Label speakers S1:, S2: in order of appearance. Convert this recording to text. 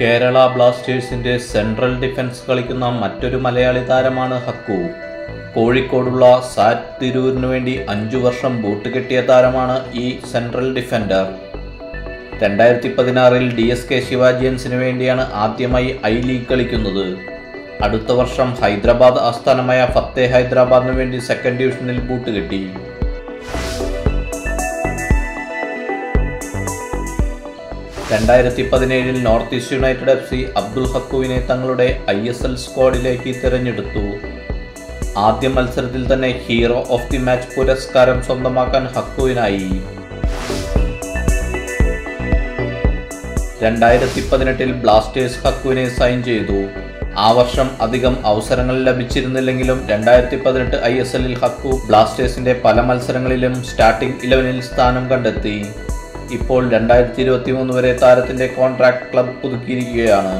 S1: കേരള ബ്ലാസ്റ്റേഴ്സിന്റെ central defence കളിക്കുന്ന മറ്റൊരു മലയാളി താരമാണ് ഹക്കു. കോഴിക്കോടുള്ള സാറ്റ് തിരൂരിനു വേണ്ടി അഞ്ചു വർഷം ബൂട്ട് കെട്ടിയ താരമാണ് ഈ സെൻട്രൽ ഡിഫൻഡർ. രണ്ടായിരത്തി പതിനാറിൽ ഡി എസ് കെ ശിവാജിയൻസിന് വേണ്ടിയാണ് ആദ്യമായി ഐ ലീഗ് കളിക്കുന്നത്. അടുത്ത വർഷം ഹൈദരാബാദ് ആസ്ഥാനമായ ഫത്തേ ഹൈദരാബാദിനു വേണ്ടി സെക്കൻഡ് ഡിവിഷനിൽ ബൂട്ട് കെട്ടി. രണ്ടായിരത്തി പതിനേഴിൽ north east united F C Abdul ഹക്കുവിനെ തങ്ങളുടെ ഐ എസ് എൽ സ്ക്വാഡിലേക്ക് തിരഞ്ഞെടുത്തു. ആദ്യ മത്സരത്തിൽ തന്നെ ഹീറോ ഓഫ് ദി മാച്ച് പുരസ്കാരം സ്വന്തമാക്കാൻ ഹക്കുവിനായി. രണ്ടായിരത്തി പതിനെട്ടിൽ ബ്ലാസ്റ്റേഴ്സ് ഹക്കുവിനെ സൈൻ ചെയ്തു. ആ വർഷം അധികം അവസരങ്ങൾ ലഭിച്ചിരുന്നില്ലെങ്കിലും രണ്ടായിരത്തി പതിനെട്ട് ഐ എസ് എല്ലിൽ ഹക്കു ബ്ലാസ്റ്റേഴ്സിന്റെ പല മത്സരങ്ങളിലും സ്റ്റാർട്ടിംഗ് ഇലവനിൽ സ്ഥാനം കണ്ടെത്തി. ഇപ്പോൾ രണ്ടായിരത്തി ഇരുപത്തി മൂന്ന് വരെ താരത്തിന്റെ കോൺട്രാക്ട് ക്ലബ് പുതുക്കിയിരിക്കുകയാണ്.